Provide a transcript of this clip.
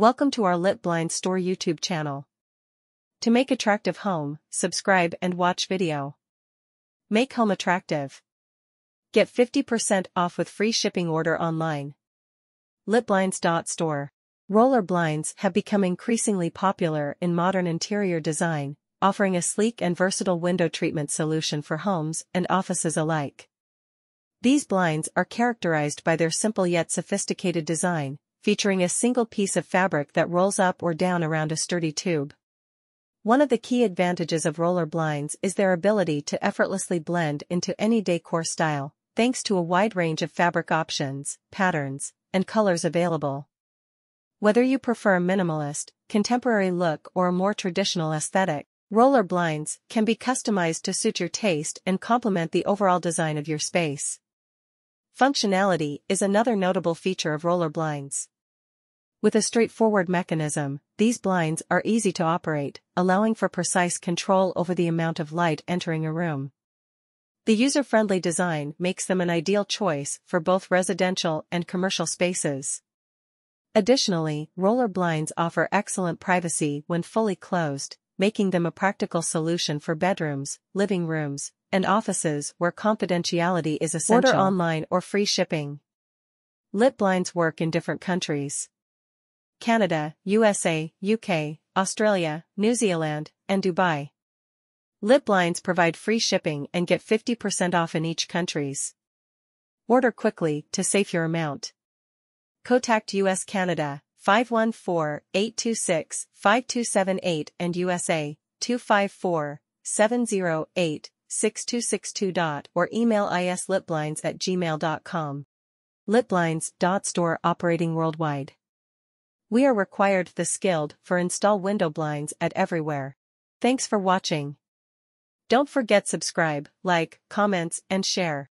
Welcome to our Lit Blind Store YouTube channel. To make attractive home, subscribe and watch video. Make home attractive. Get 50% off with free shipping order online. Litblinds.store. Roller blinds have become increasingly popular in modern interior design, offering a sleek and versatile window treatment solution for homes and offices alike. These blinds are characterized by their simple yet sophisticated design, featuring a single piece of fabric that rolls up or down around a sturdy tube. One of the key advantages of roller blinds is their ability to effortlessly blend into any decor style, thanks to a wide range of fabric options, patterns, and colors available. Whether you prefer a minimalist, contemporary look or a more traditional aesthetic, roller blinds can be customized to suit your taste and complement the overall design of your space. Functionality is another notable feature of roller blinds. With a straightforward mechanism, these blinds are easy to operate, allowing for precise control over the amount of light entering a room. The user-friendly design makes them an ideal choice for both residential and commercial spaces. Additionally, roller blinds offer excellent privacy when fully closed, making them a practical solution for bedrooms, living rooms, and offices where confidentiality is essential. Order online or free shipping. Lit blinds work in different countries. Canada, USA, UK, Australia, New Zealand, and Dubai. Lit blinds provide free shipping and get 50% off in each countries. Order quickly to save your amount. Contact US Canada 514-826-5278 and USA 254-708-6262. or email islitblinds at gmail.com. Litblinds.store operating worldwide. We are required the skilled for install window blinds at everywhere. Thanks for watching. Don't forget subscribe, like, comments, and share.